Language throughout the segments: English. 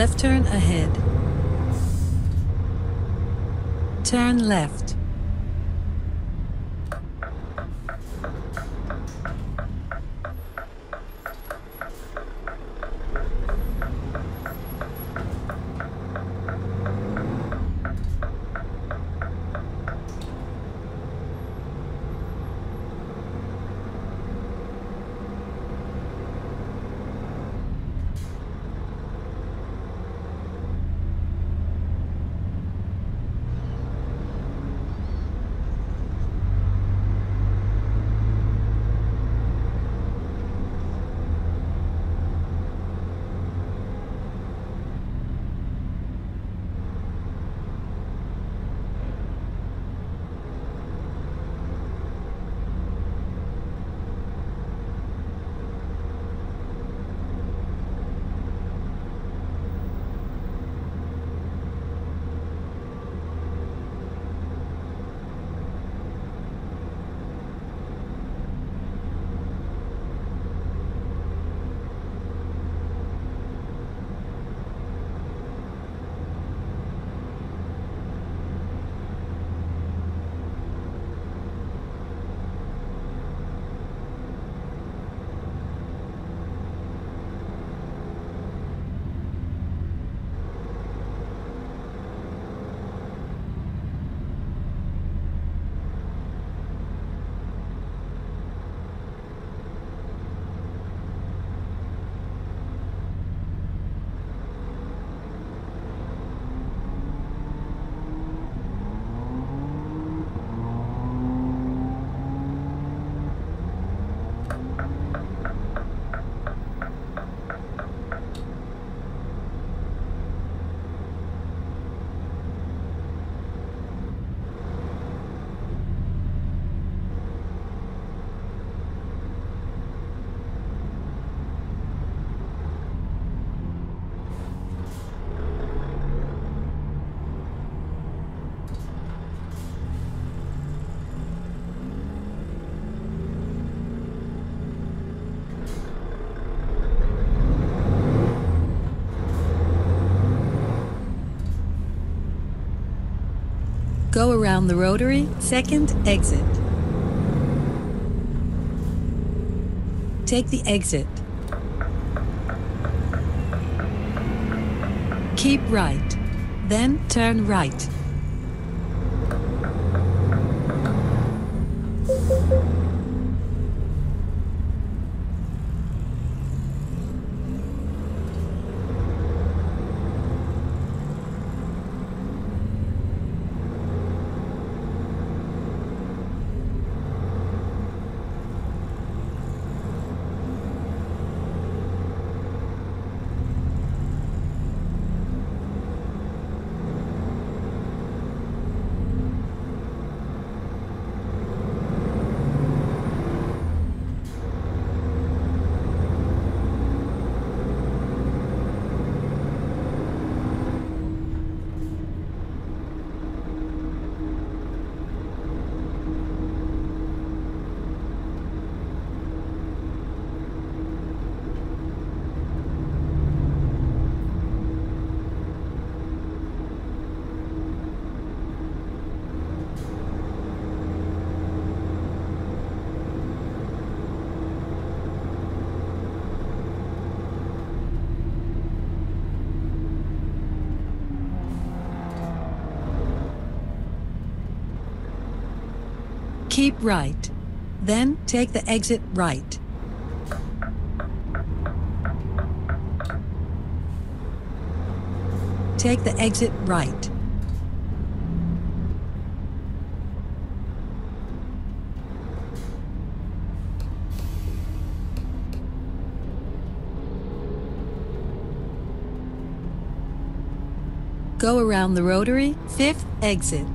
Left turn ahead. Turn left. Go around the rotary, second exit. Take the exit. Keep right, then turn right. Keep right. Then take the exit right. Take the exit right. Go around the rotary, fifth exit.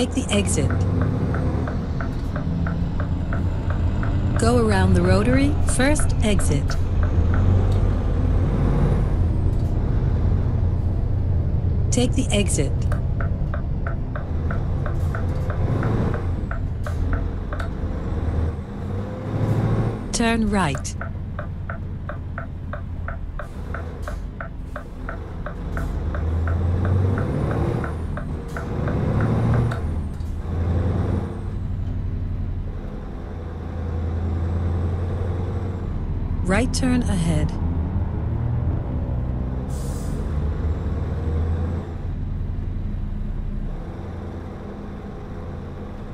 Take the exit. Go around the rotary, first exit. Take the exit. Turn right. Right turn ahead.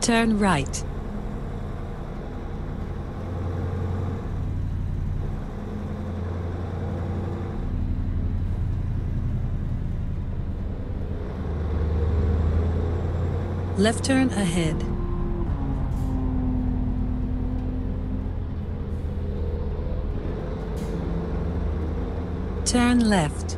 Turn right. Left turn ahead. Turn left.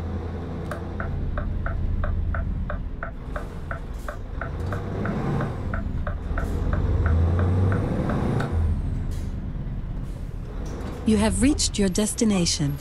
You have reached your destination.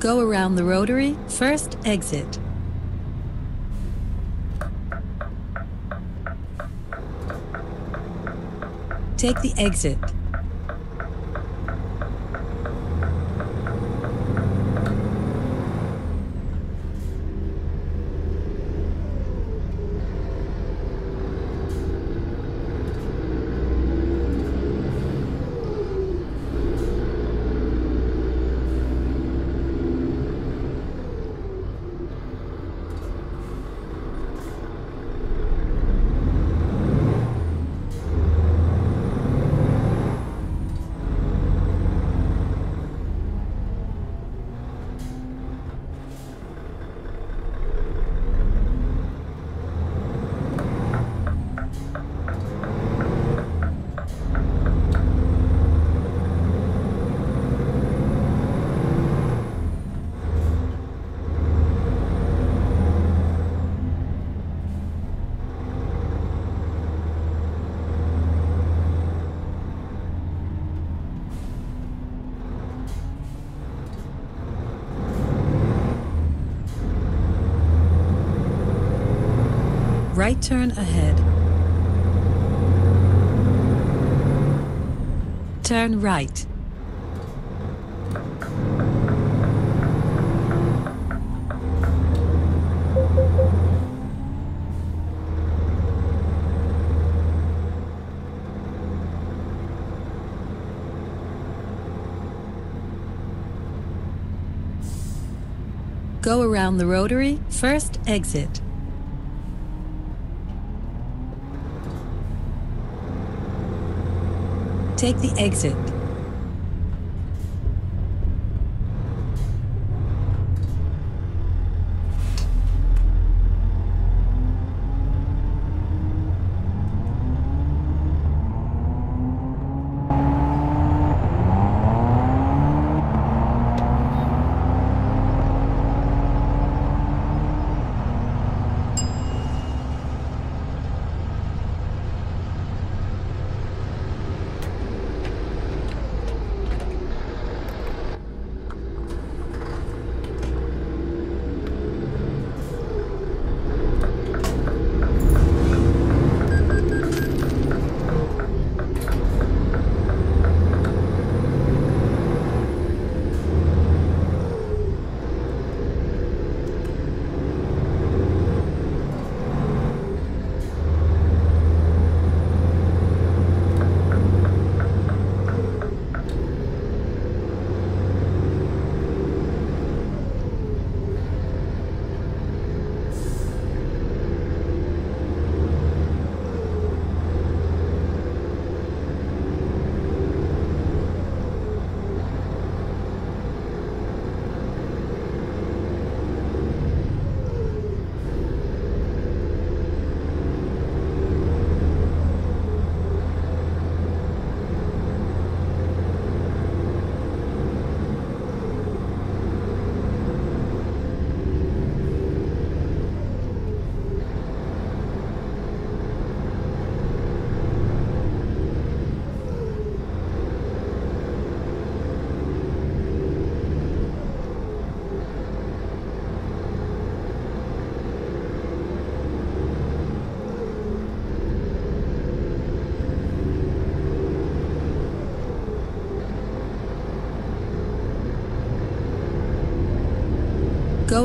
Go around the rotary, first exit. Take the exit. Turn ahead. Turn right. Go around the rotary, first exit. Take the exit.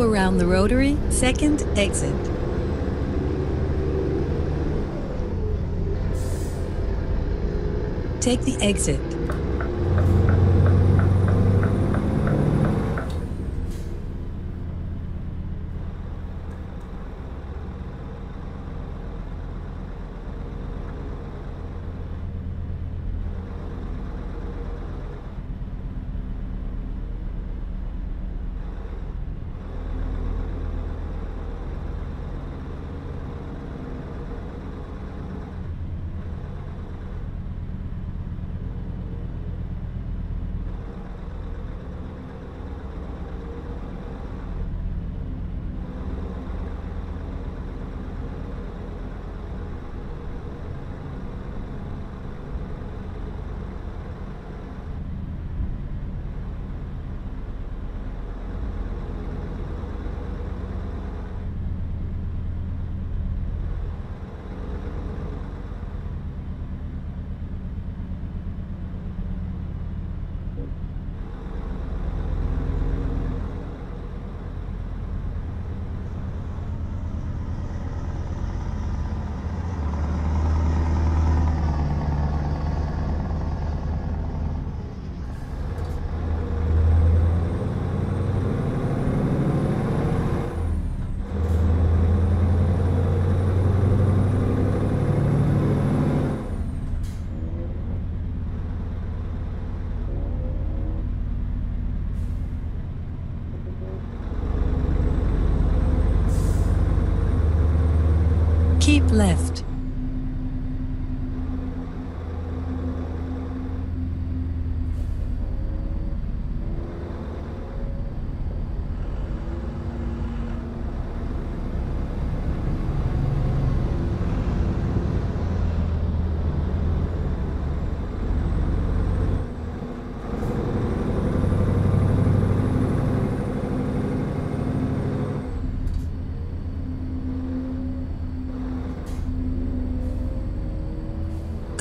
Around the rotary, second exit. Take the exit.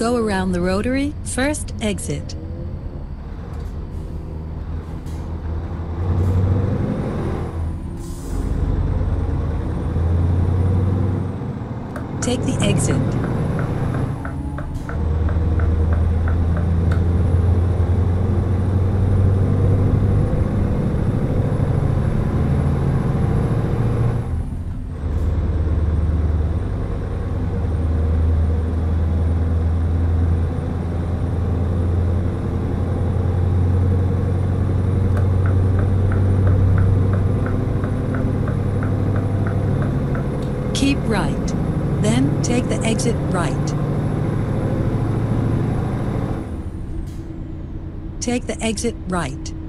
Go around the rotary, first exit. Take the exit. Keep right. Then take the exit right. Take the exit right.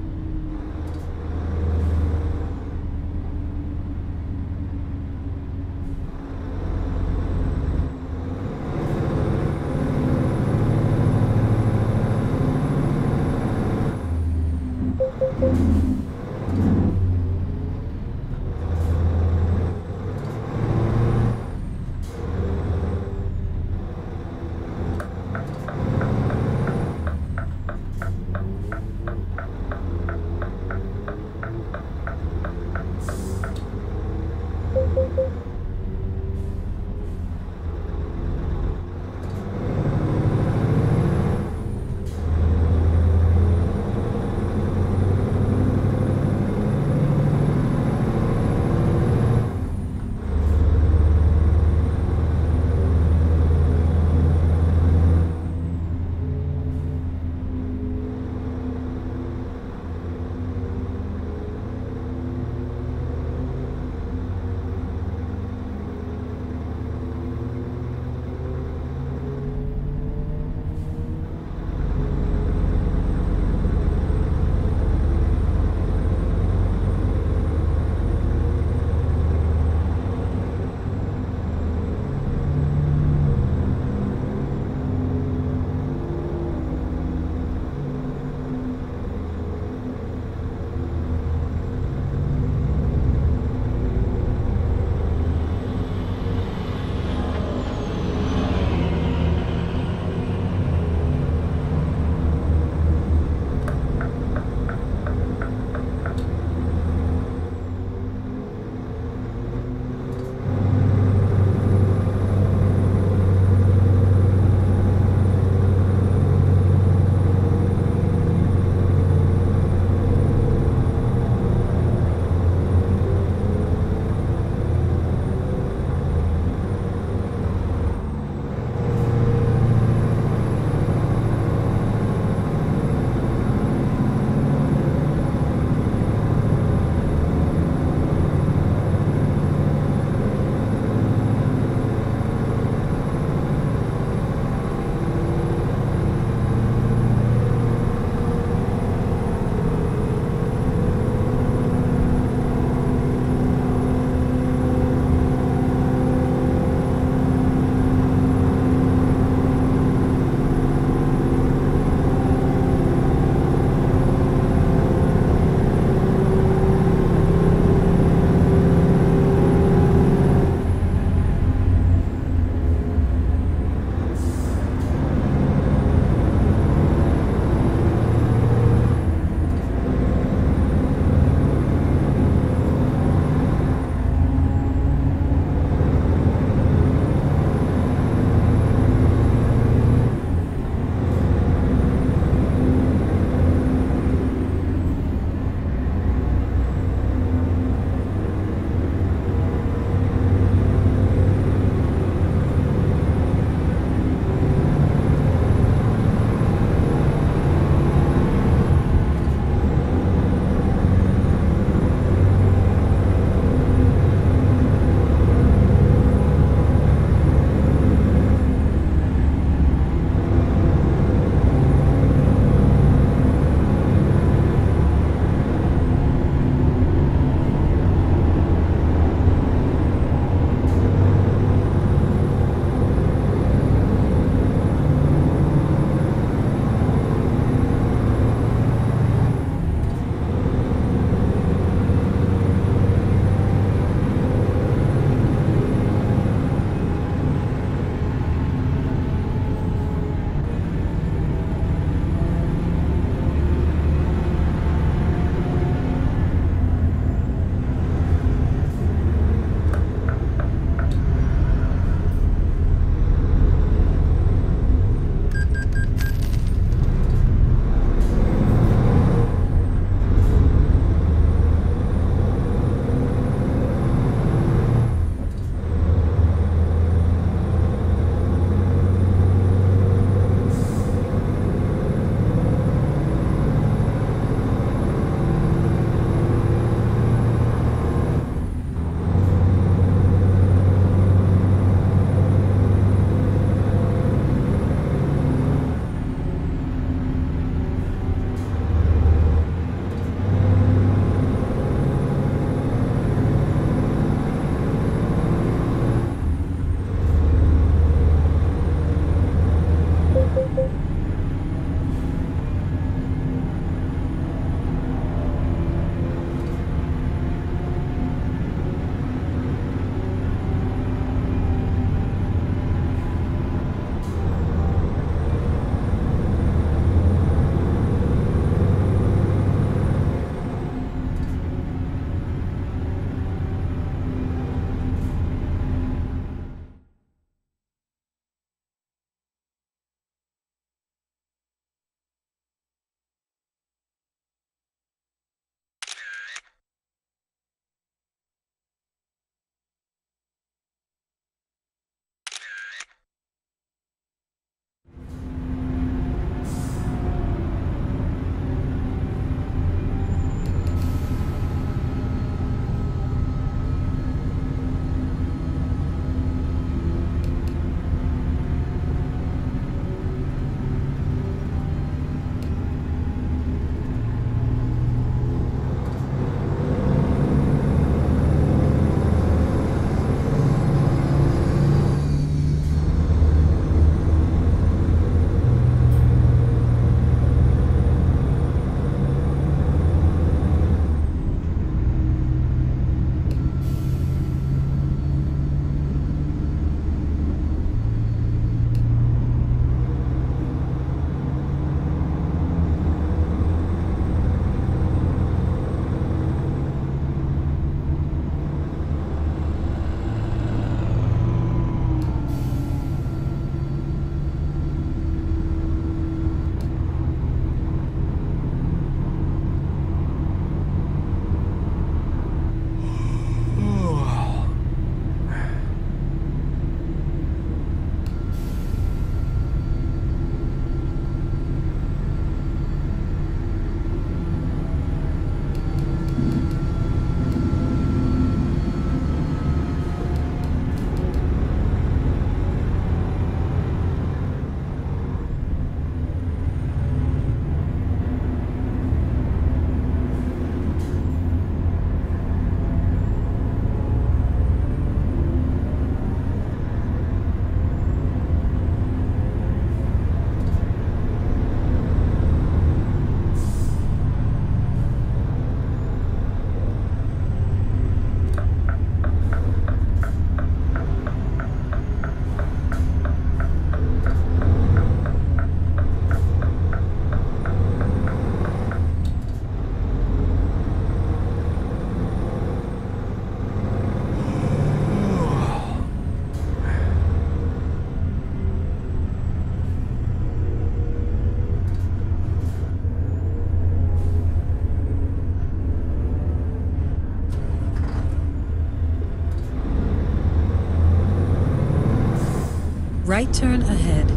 Right turn ahead.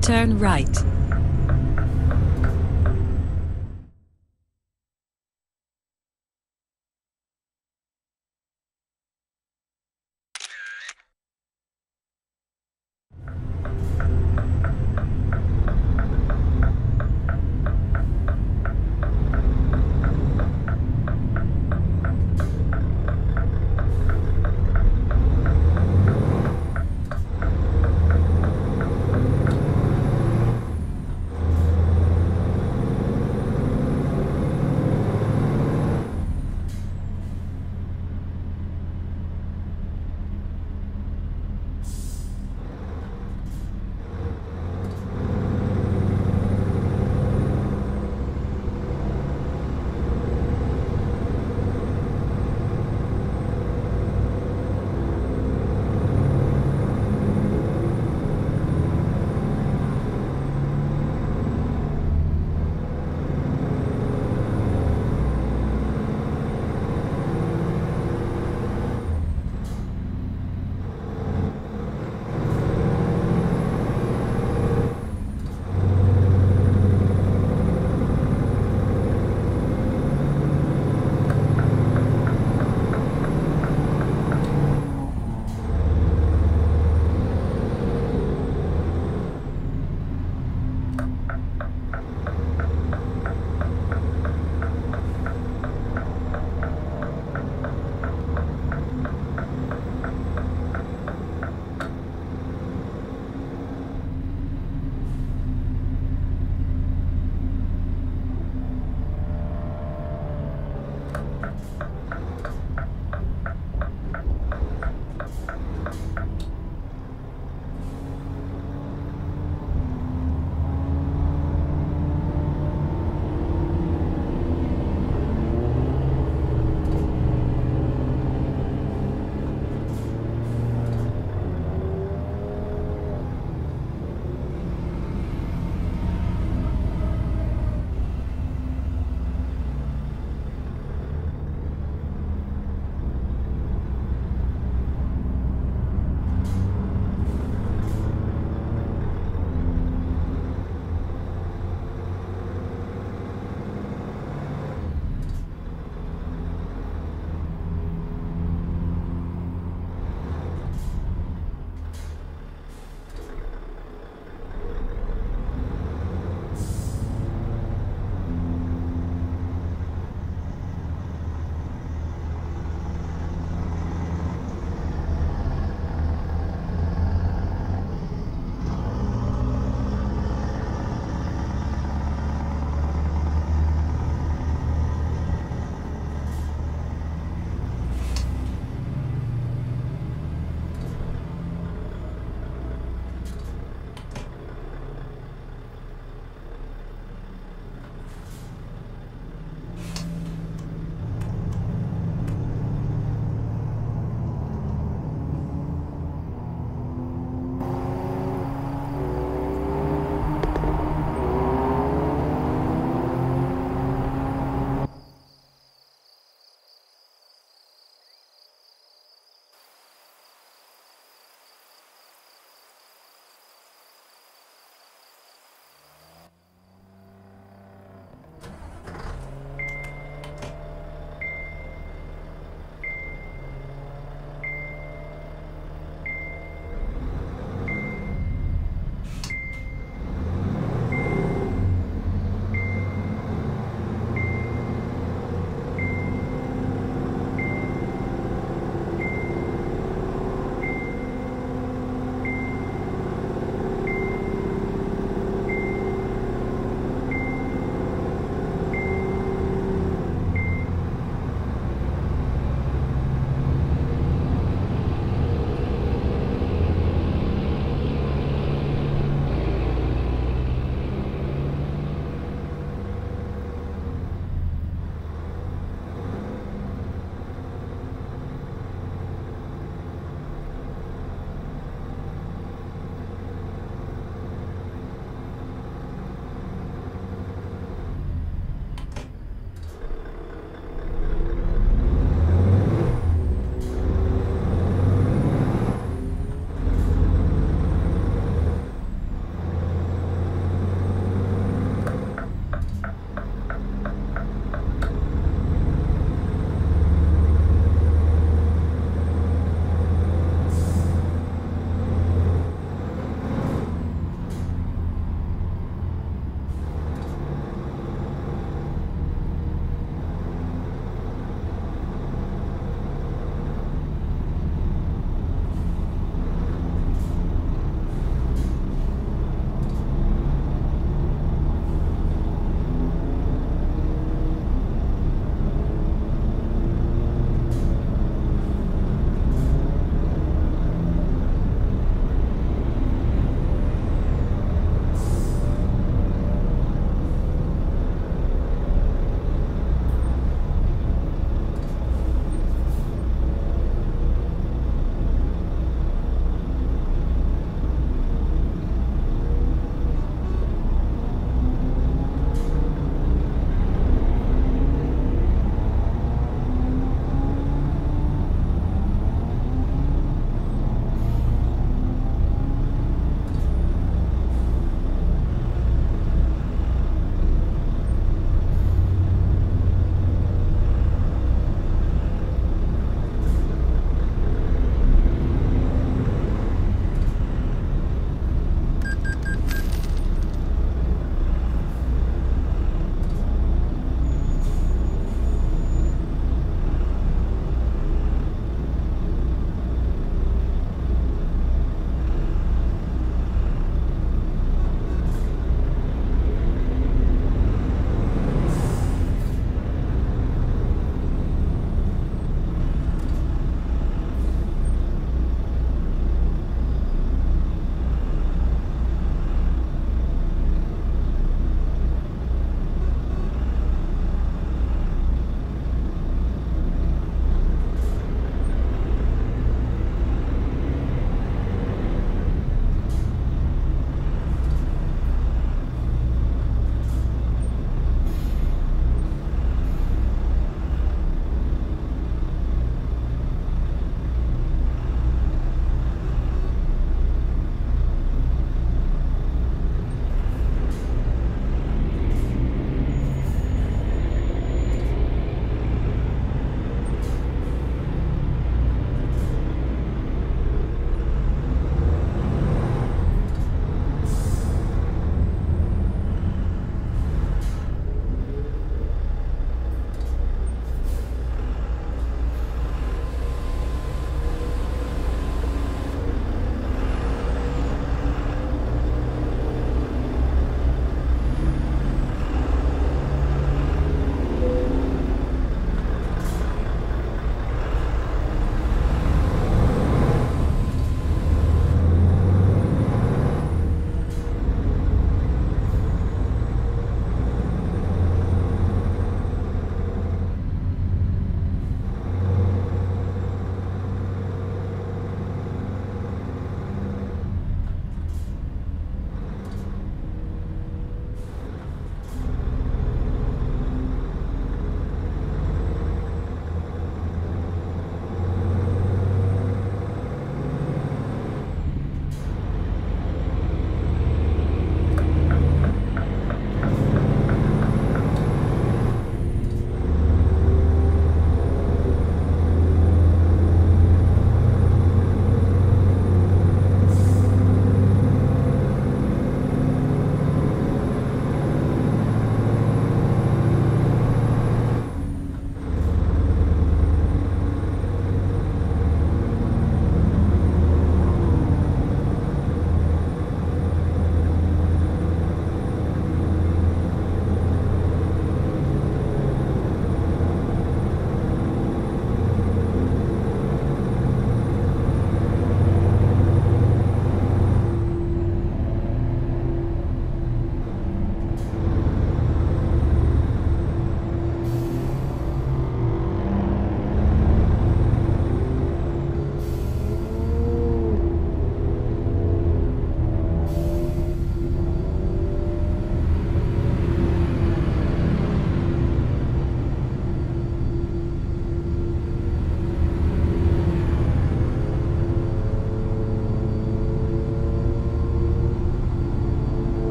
Turn right.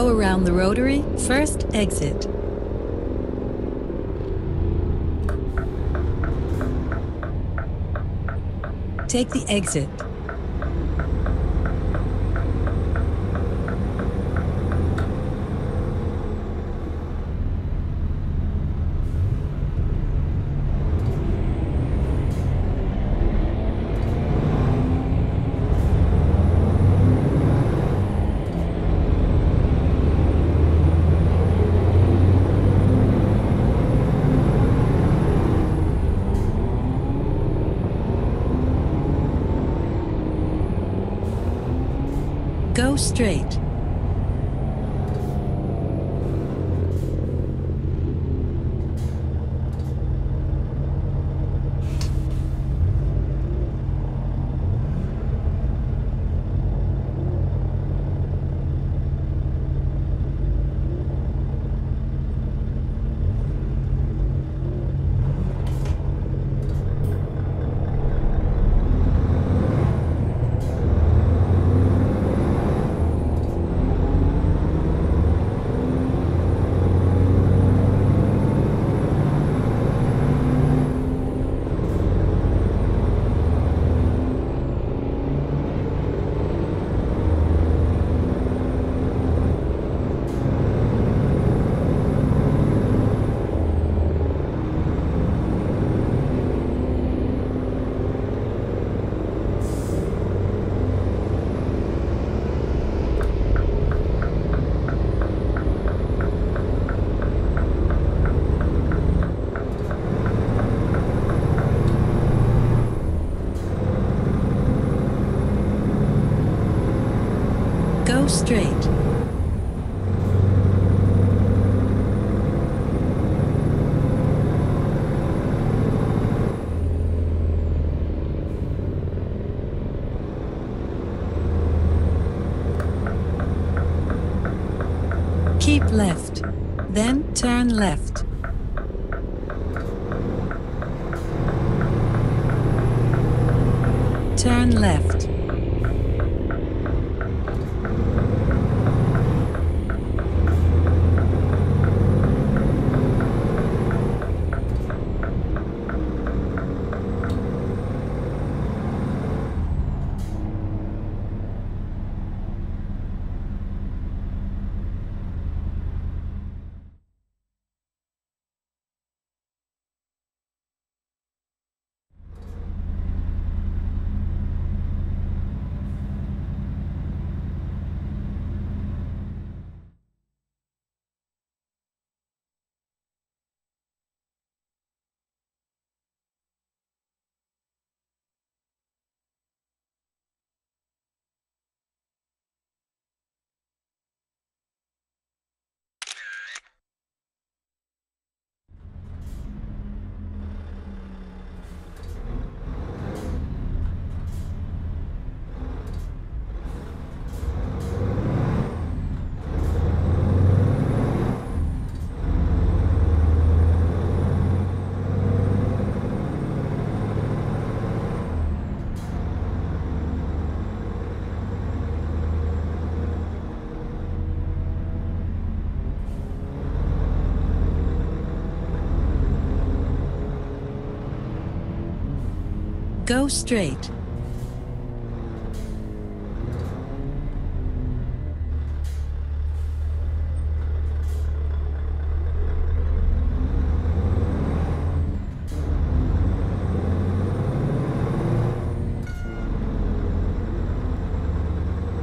Go around the rotary, first exit. Take the exit. Go straight. Go straight. Keep left. Then turn left. Turn left. Go straight.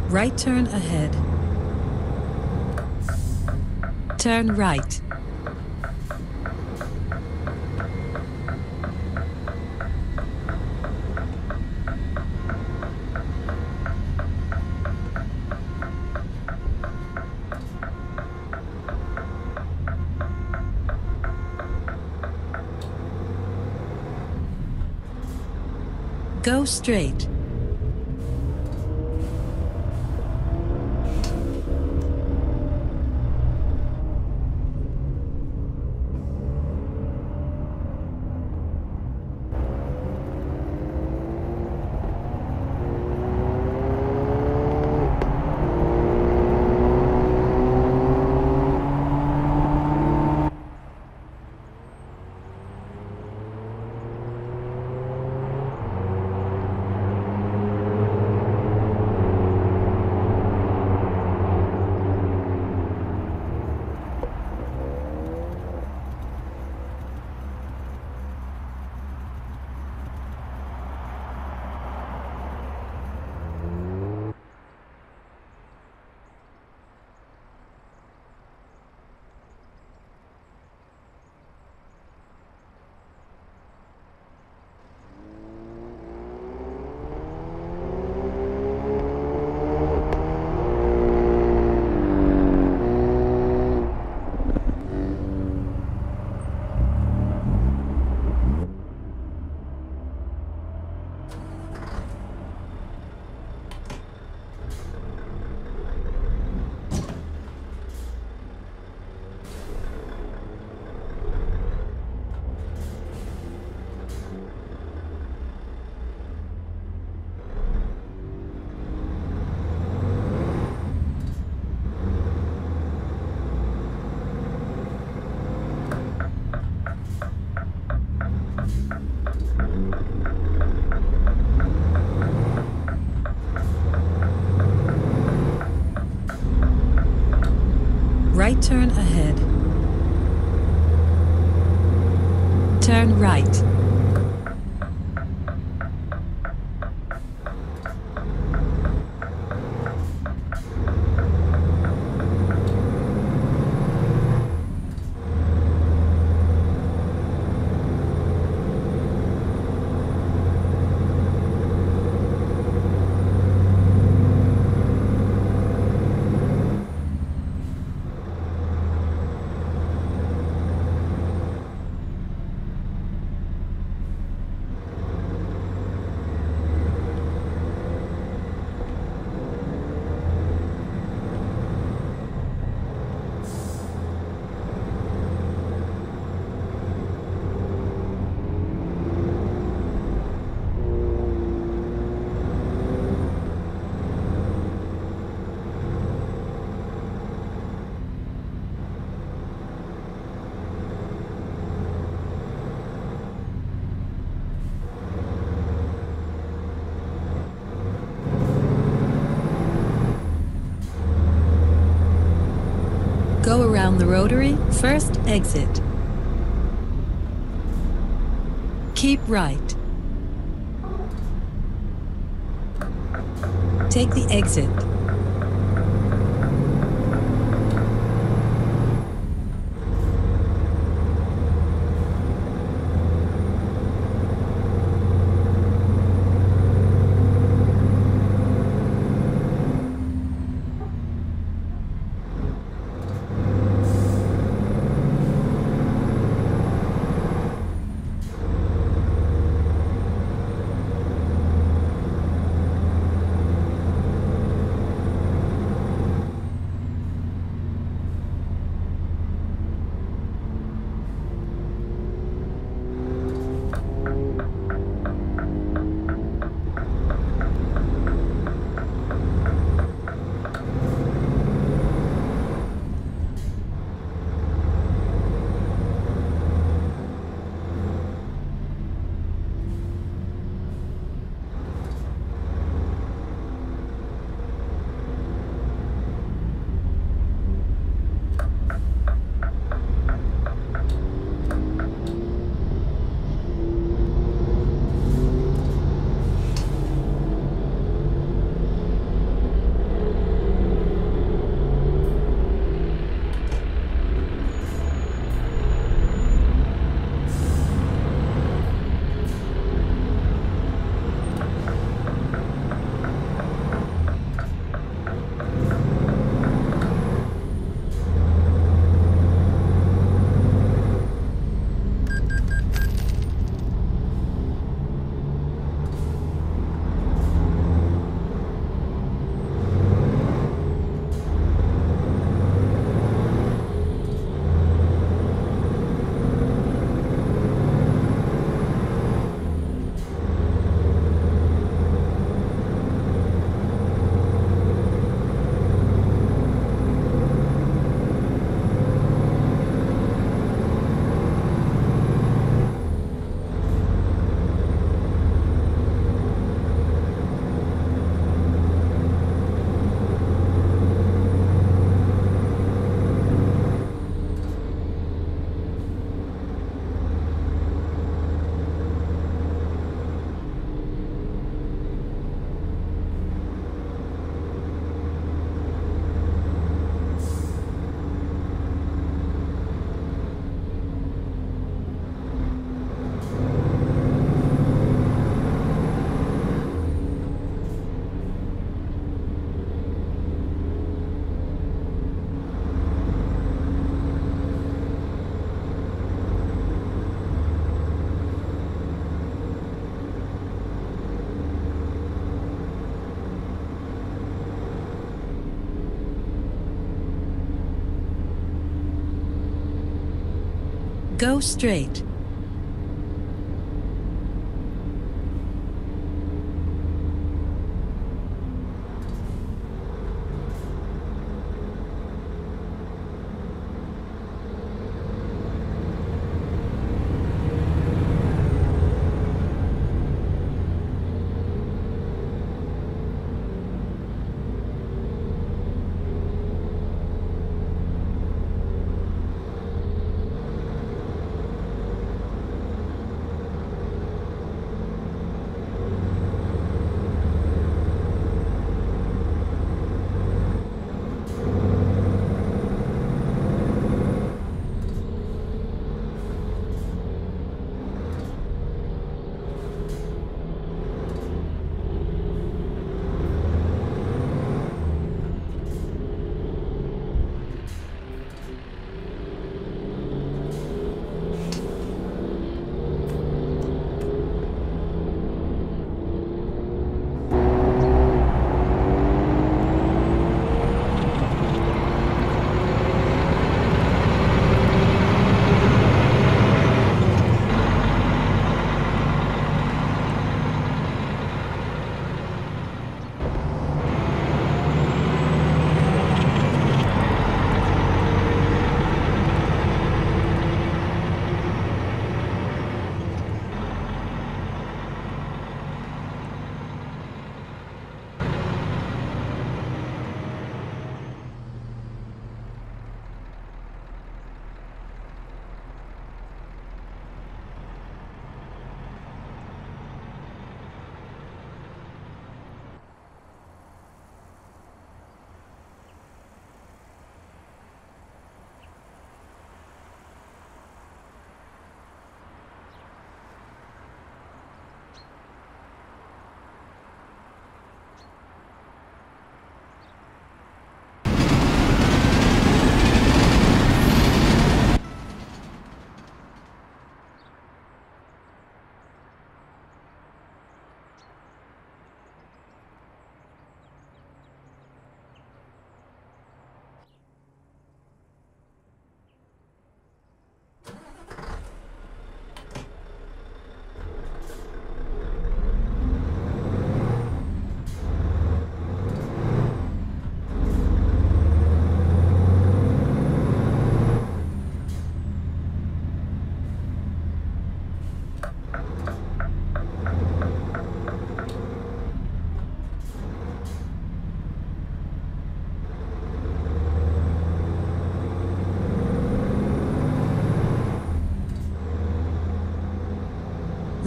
Right turn ahead. Turn right. Go straight. Turn ahead. Turn right. Rotary, first exit. Keep right. Take the exit. Go straight.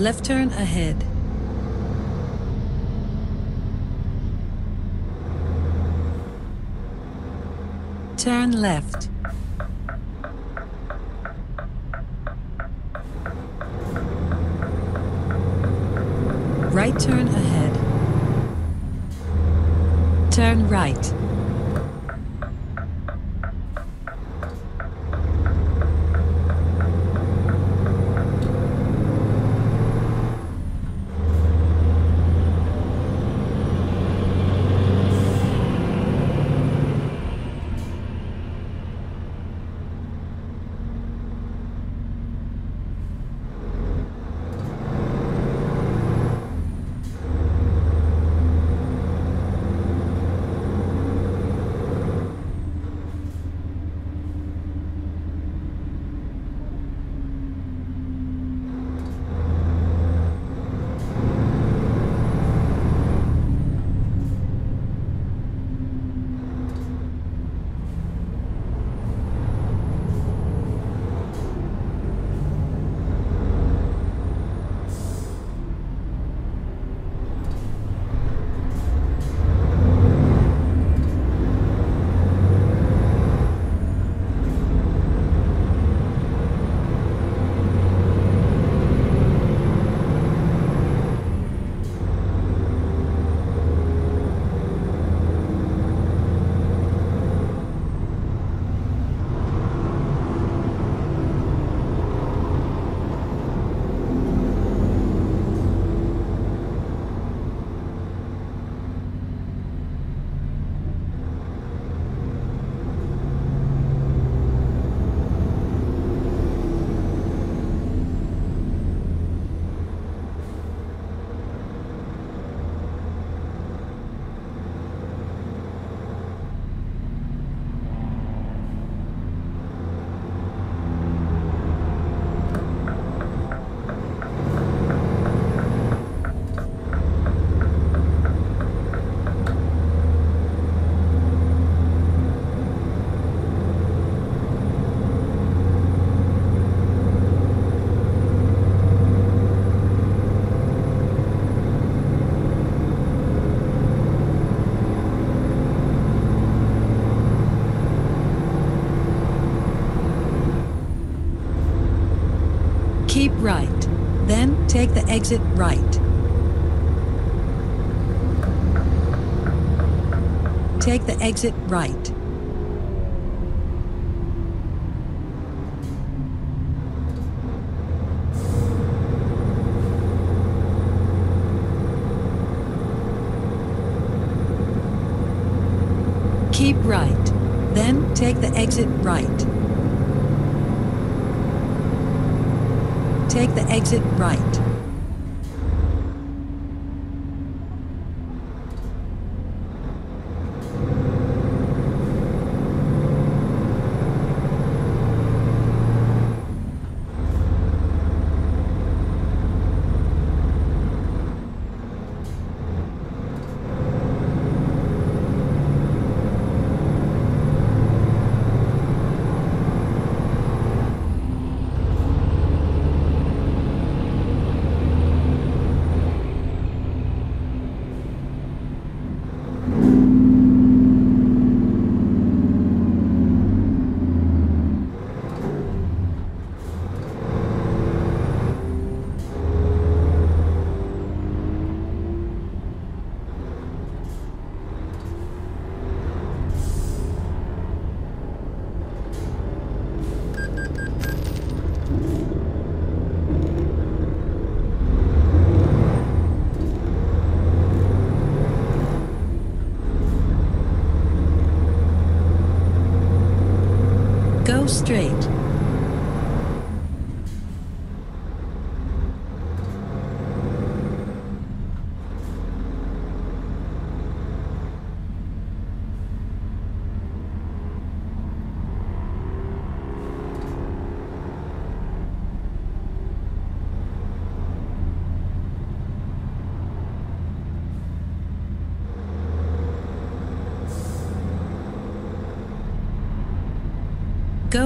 Left turn ahead. Turn left. Right turn ahead. Turn right. Take the exit right. Take the exit right. Keep right. Then take the exit right. Take the exit right.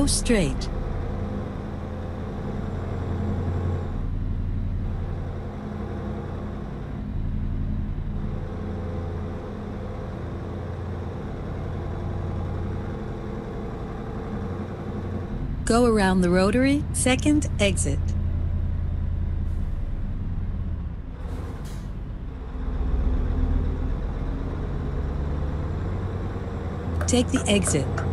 Go straight. Go around the rotary, second exit. Take the exit.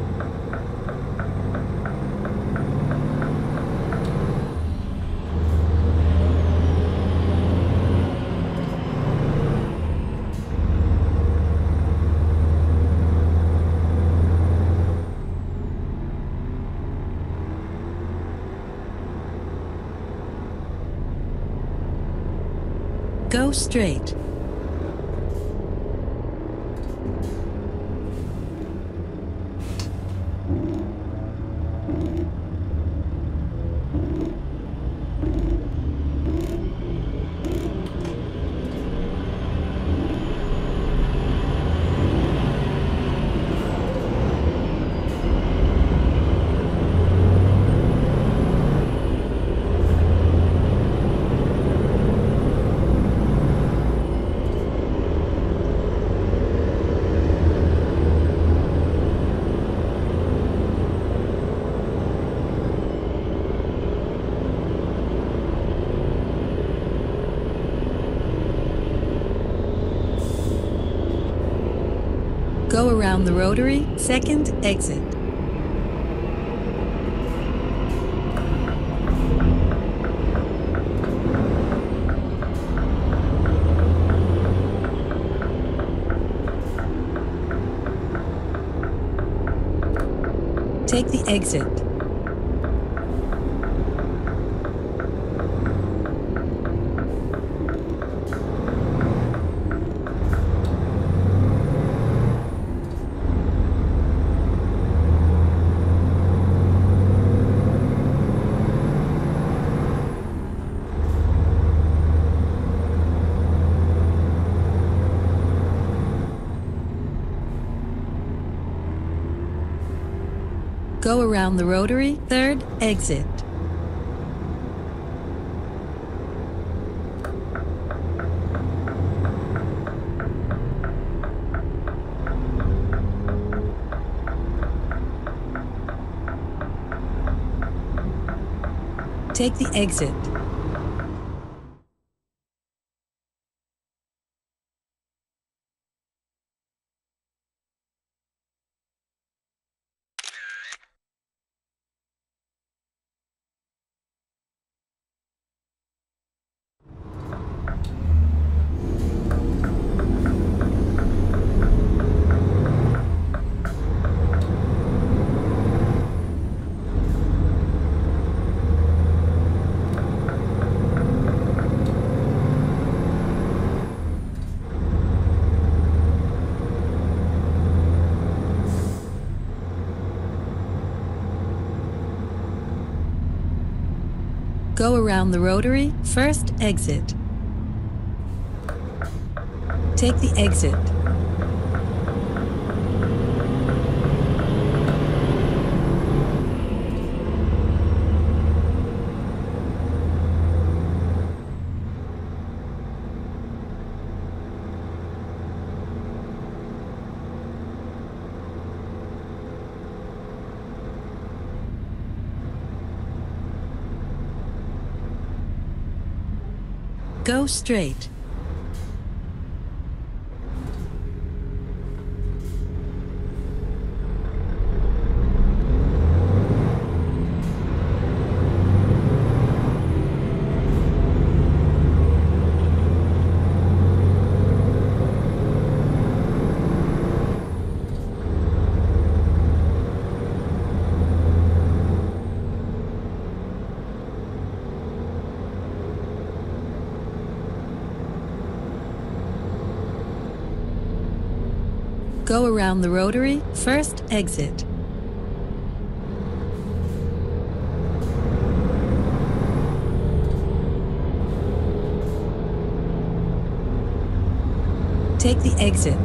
Straight. Around the rotary, second exit. Take the exit. Go around the rotary, third exit. Take the exit. Go around the rotary, first exit. Take the exit. Go straight. Around the rotary, first exit. Take the exit.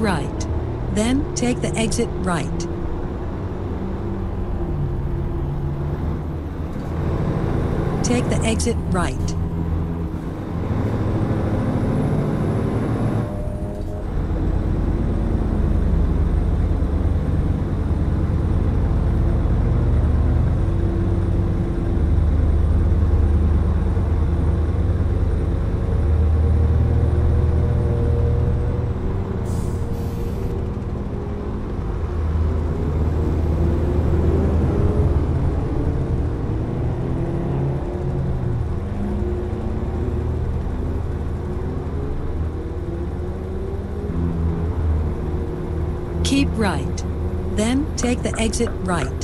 Right. Then take the exit right. Take the exit right. Keep right. Then take the exit right.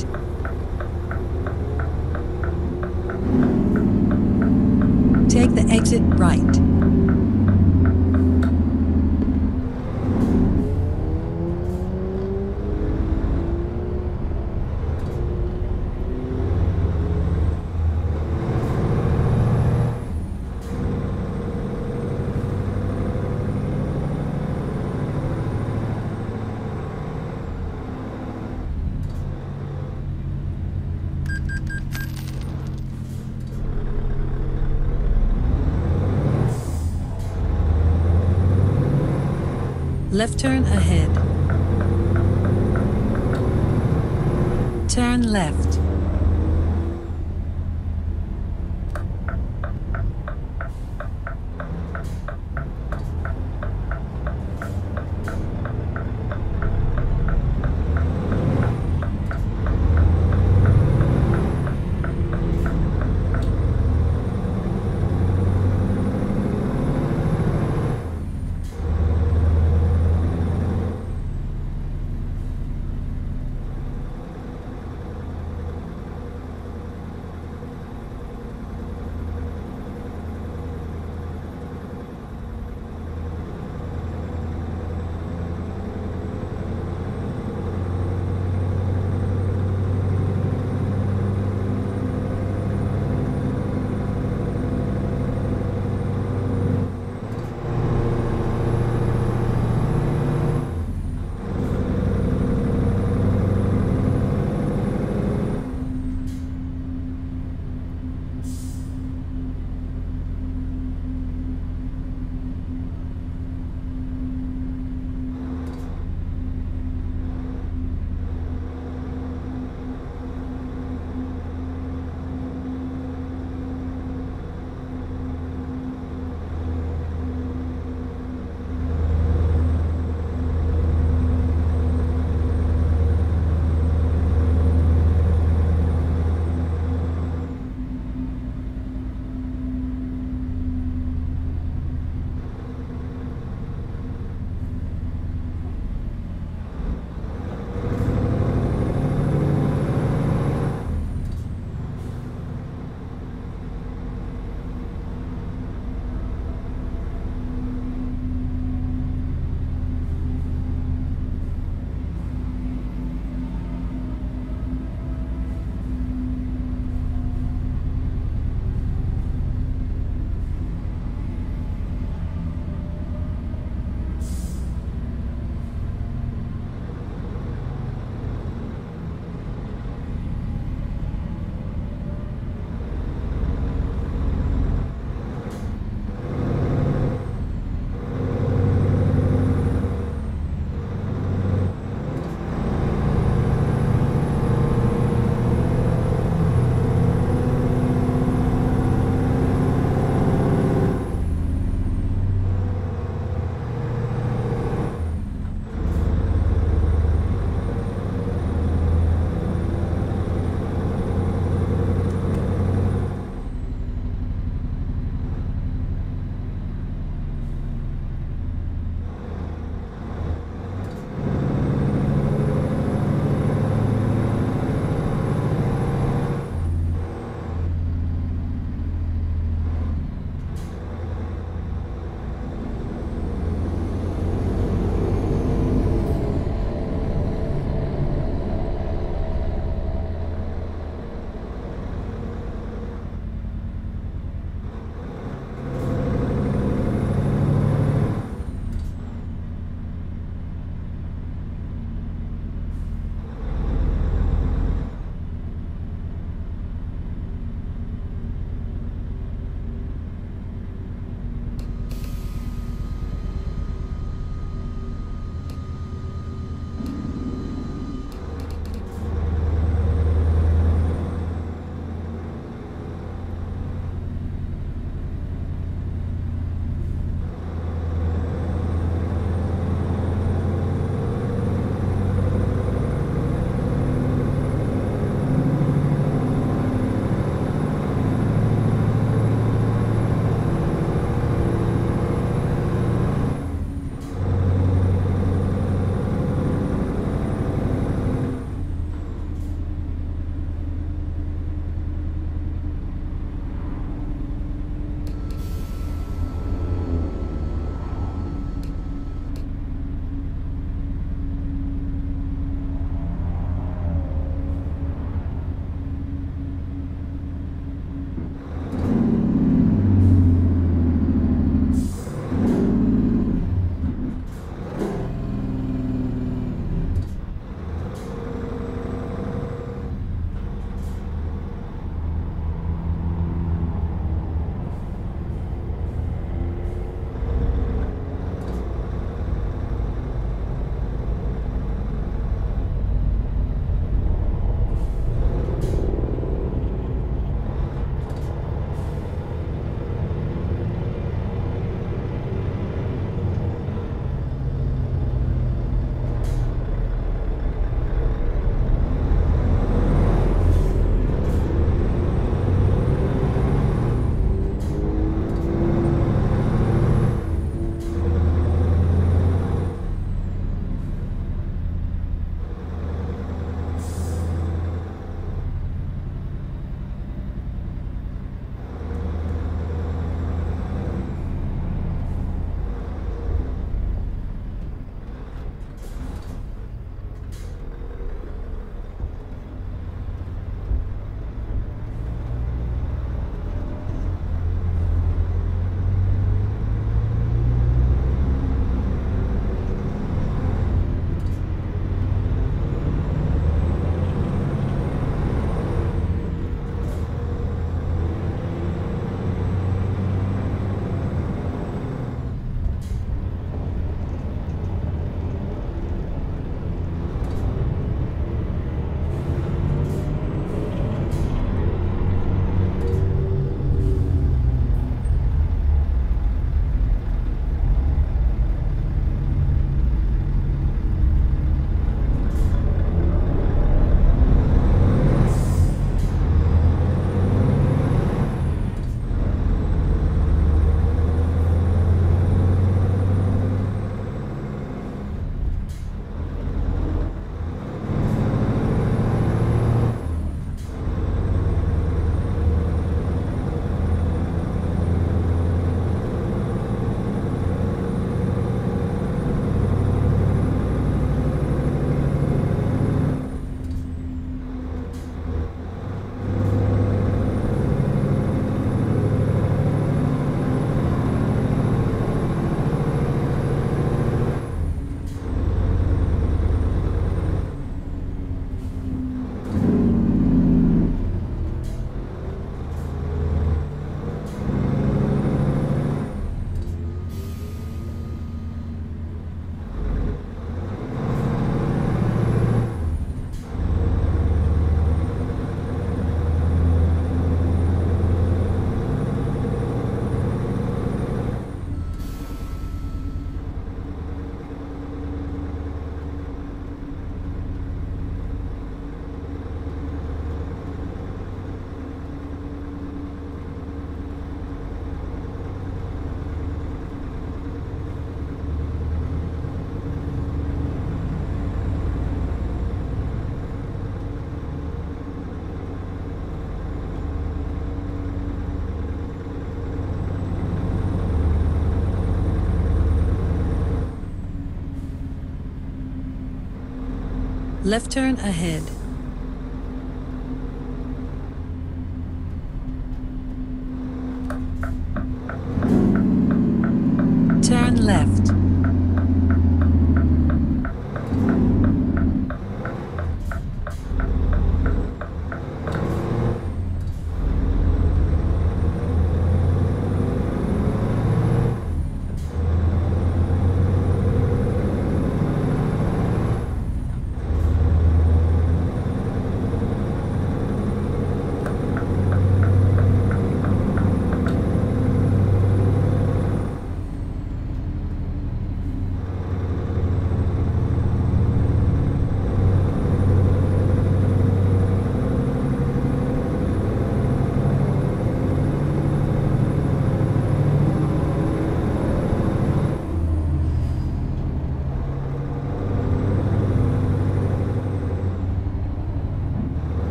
Left turn ahead.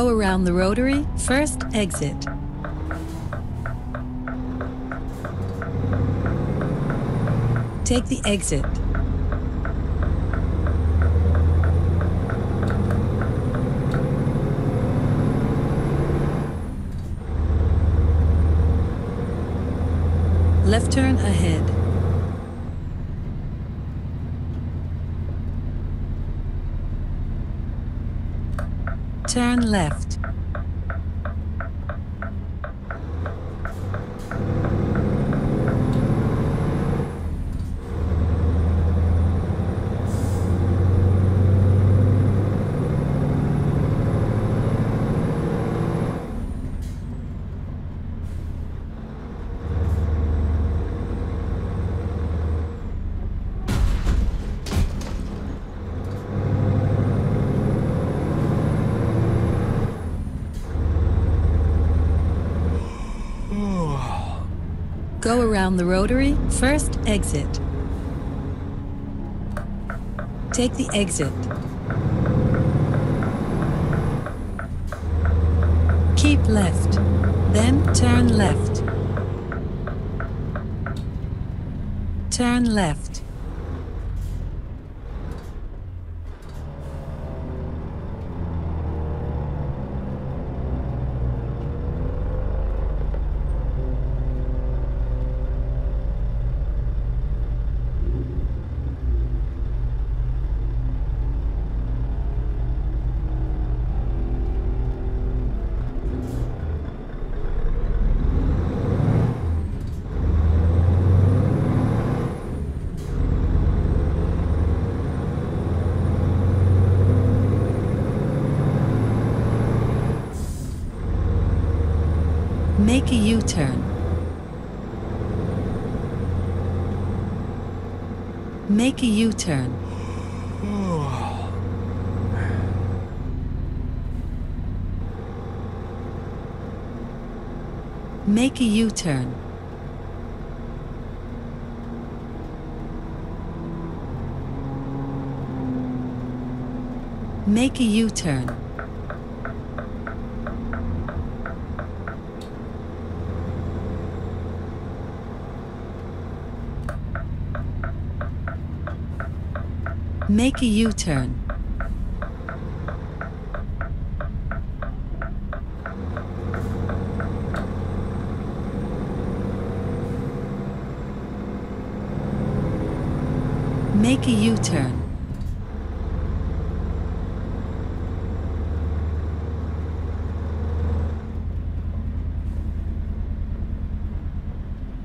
Go around the rotary, first exit. Take the exit. Left turn ahead. Turn left. Go around the rotary, first exit. Take the exit. Keep left, then turn left. Turn left. Make a U-turn. Make a U-turn. Make a U-turn. Make a U-turn. Make a U-turn. Make a U-turn.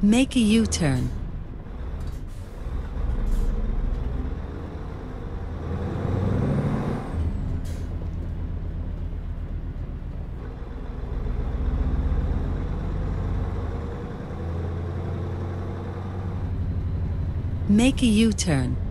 Make a U-turn. Make a U-turn.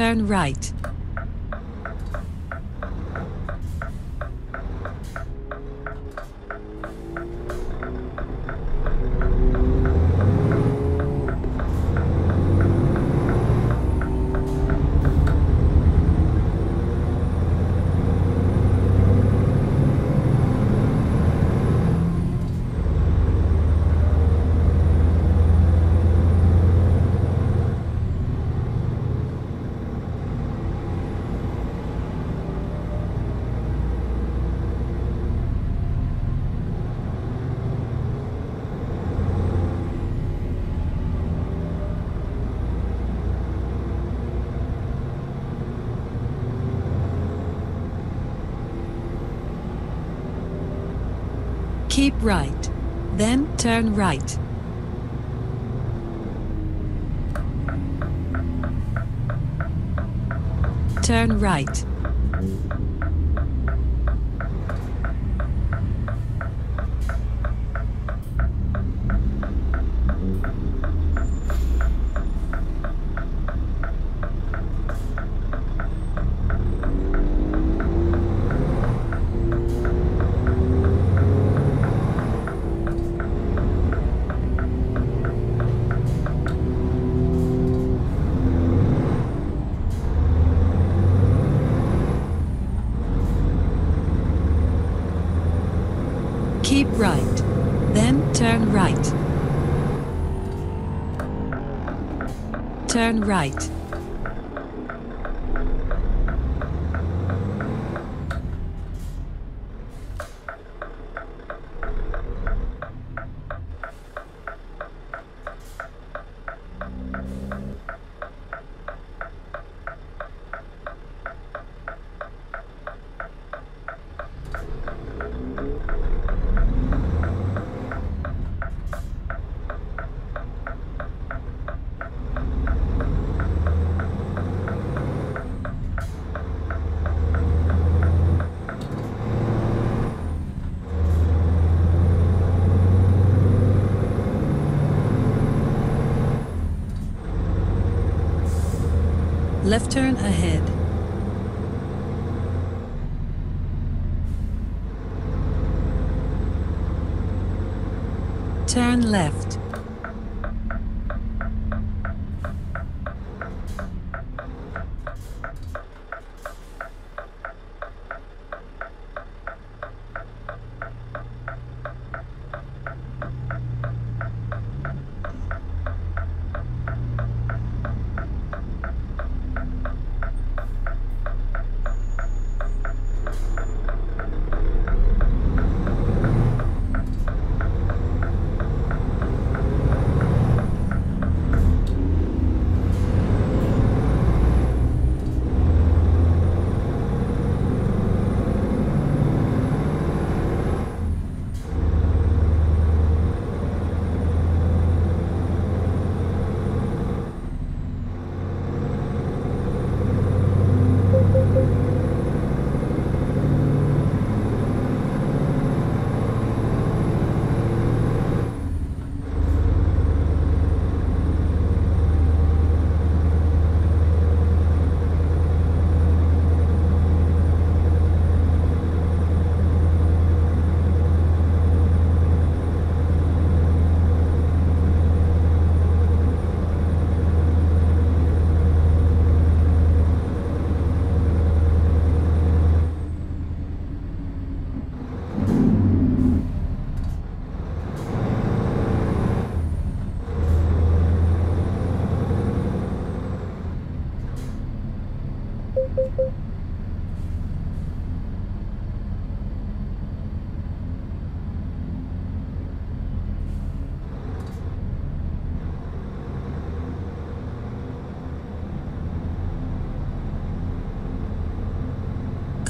Turn right. Keep right, then turn right. Turn right. Keep right, then turn right. Turn right.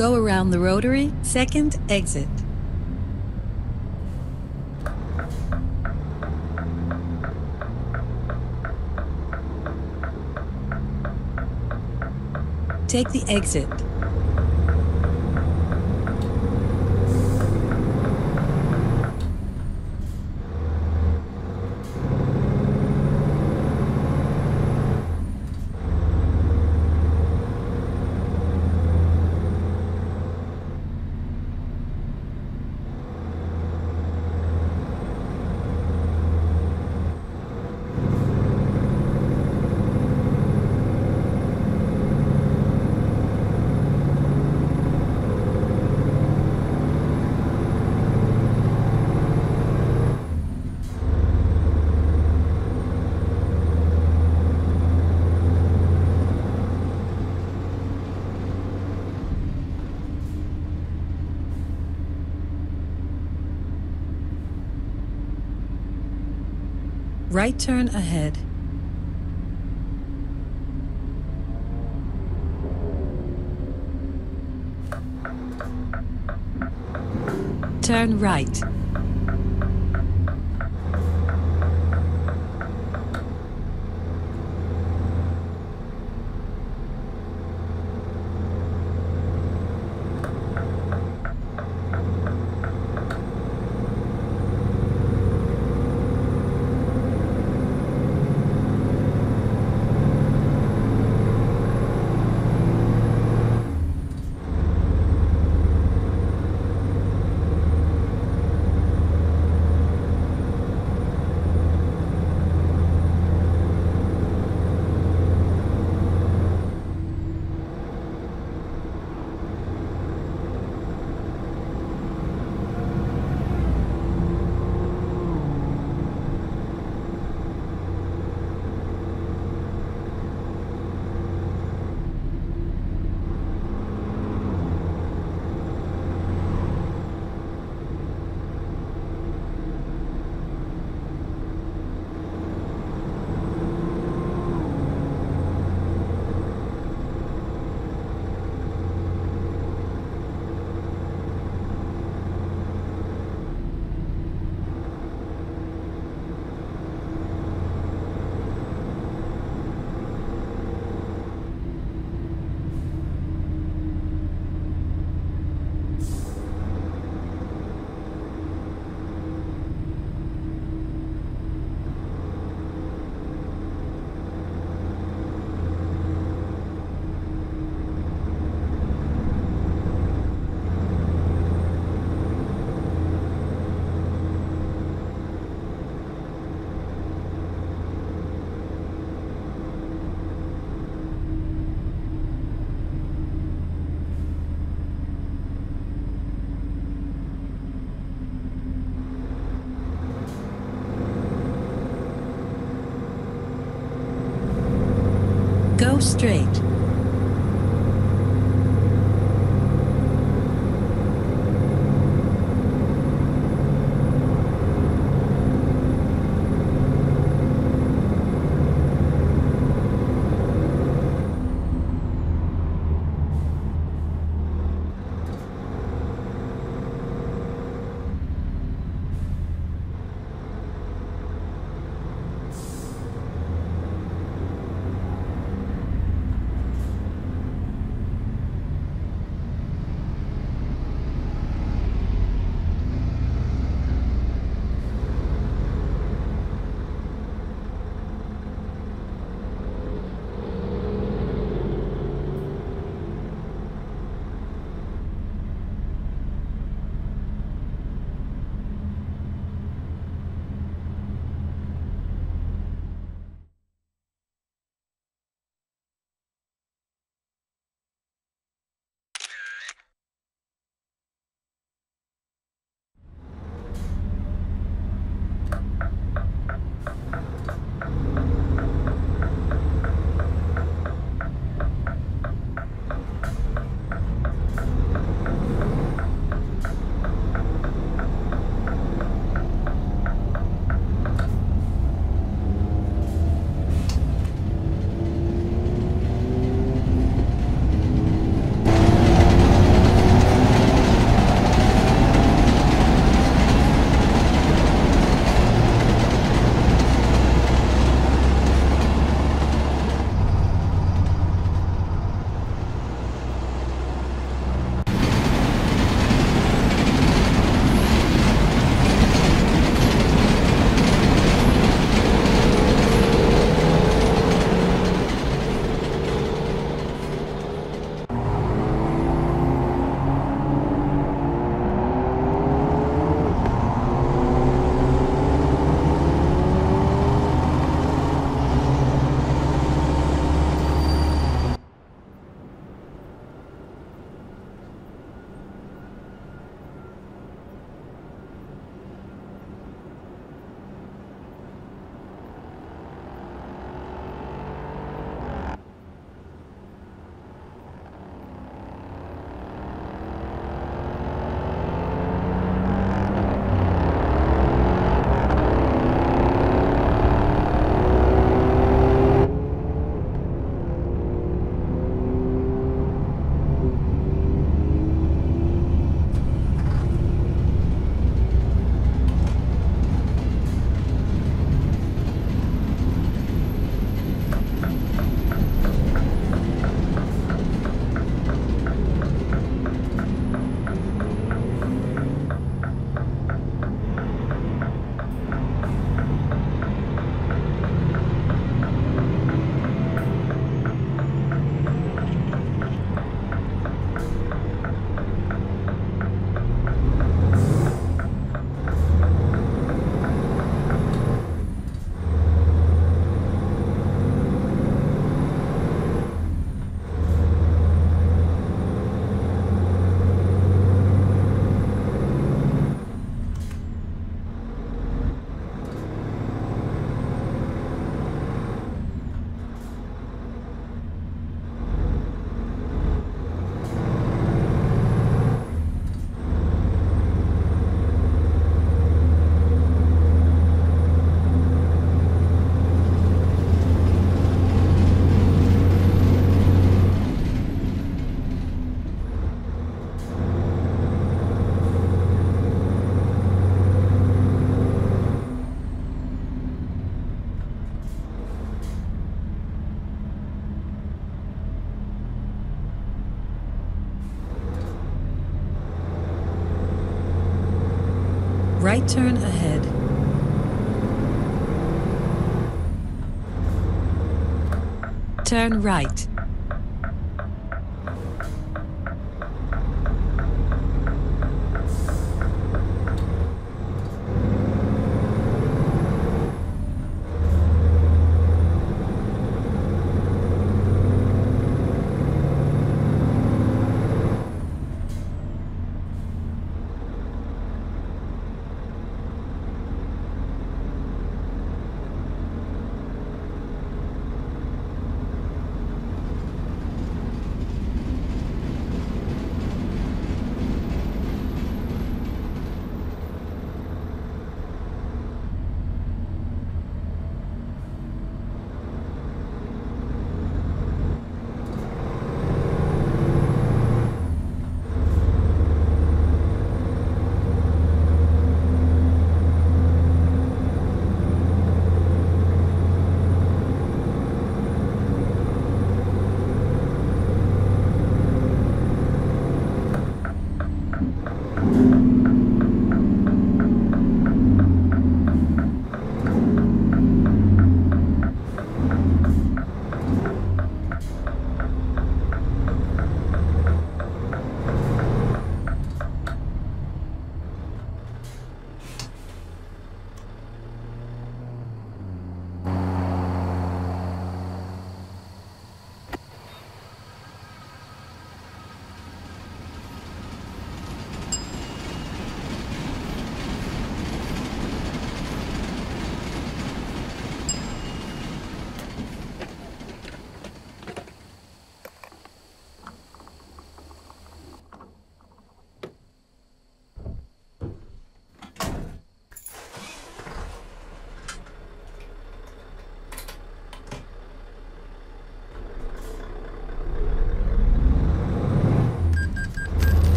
Go around the rotary, second exit. Take the exit. Right turn ahead. Turn right. Turn ahead. Turn right.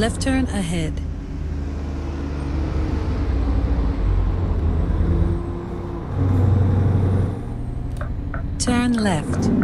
Left turn ahead. Turn left.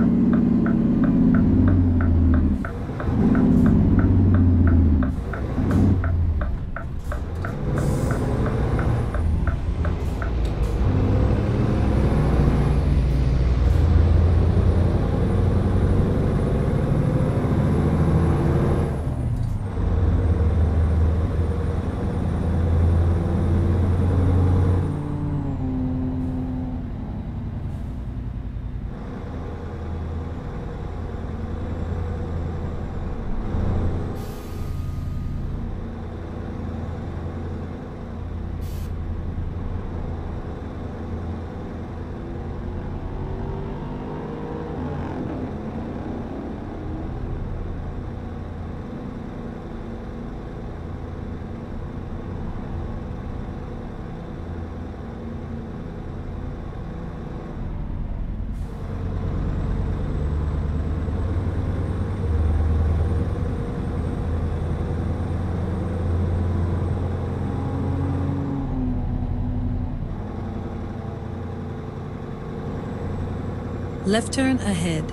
Left turn ahead.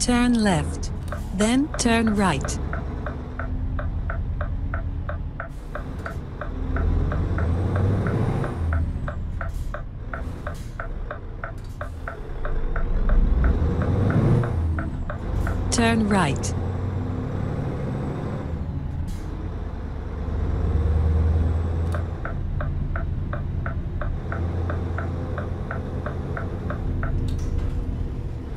Turn left, then turn right. Turn right.